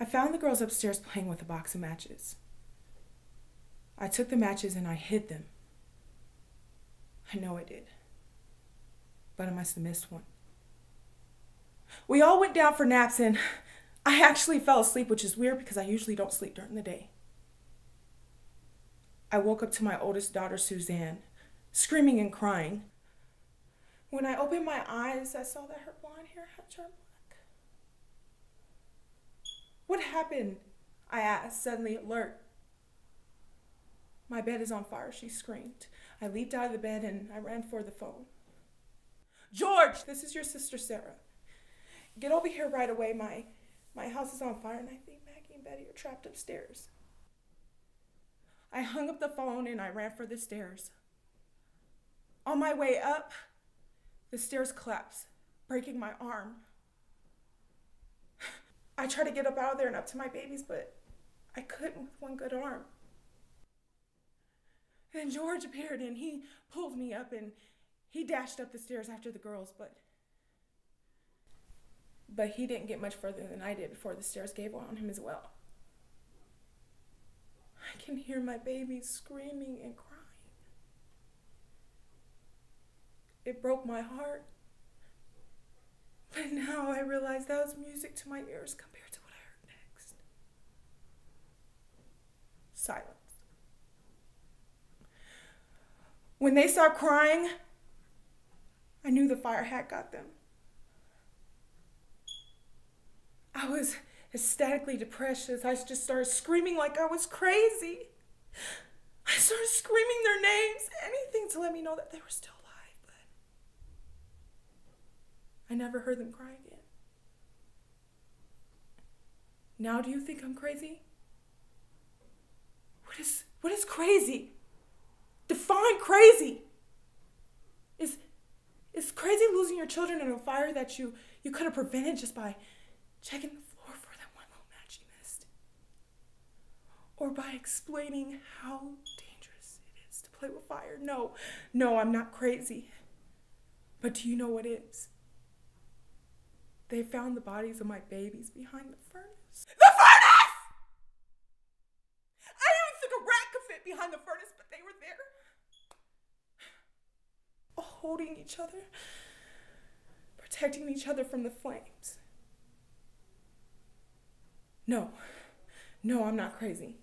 I found the girls upstairs playing with a box of matches. I took the matches and I hid them. I know I did. But I must have missed one. We all went down for naps and I actually fell asleep, which is weird because I usually don't sleep during the day. I woke up to my oldest daughter, Suzanne, screaming and crying. When I opened my eyes, I saw that her blonde hair had turned. What happened? I asked, suddenly alert. My bed is on fire, she screamed. I leaped out of the bed and I ran for the phone. George, this is your sister Sarah. Get over here right away. My my house is on fire and I think Maggie and Betty are trapped upstairs. I hung up the phone and I ran for the stairs. On my way up, the stairs collapsed, breaking my arm. I tried to get up out of there and up to my babies, but I couldn't with one good arm. Then George appeared and he pulled me up and he dashed up the stairs after the girls, but but he didn't get much further than I did before the stairs gave on him as well. I can hear my baby screaming and crying. It broke my heart. But now I realize that was music to my ears compared to what I heard next. Silence. When they stopped crying, I knew the fire had got them. I was ecstatically depressed as I just started screaming like I was crazy. I started screaming their names, anything to let me know that they were still alive, but I never heard them cry again. Now do you think I'm crazy? What is what is crazy? Define crazy. Is is crazy losing your children in a fire that you you could have prevented just by checking the floor for that one little match you missed. Or by explaining how dangerous it is to play with fire. No, no, I'm not crazy. But do you know what is? They found the bodies of my babies behind the furnace. The furnace! I don't think a rat could fit behind the furnace, but they were there. Holding each other, protecting each other from the flames. No, no, I'm not crazy.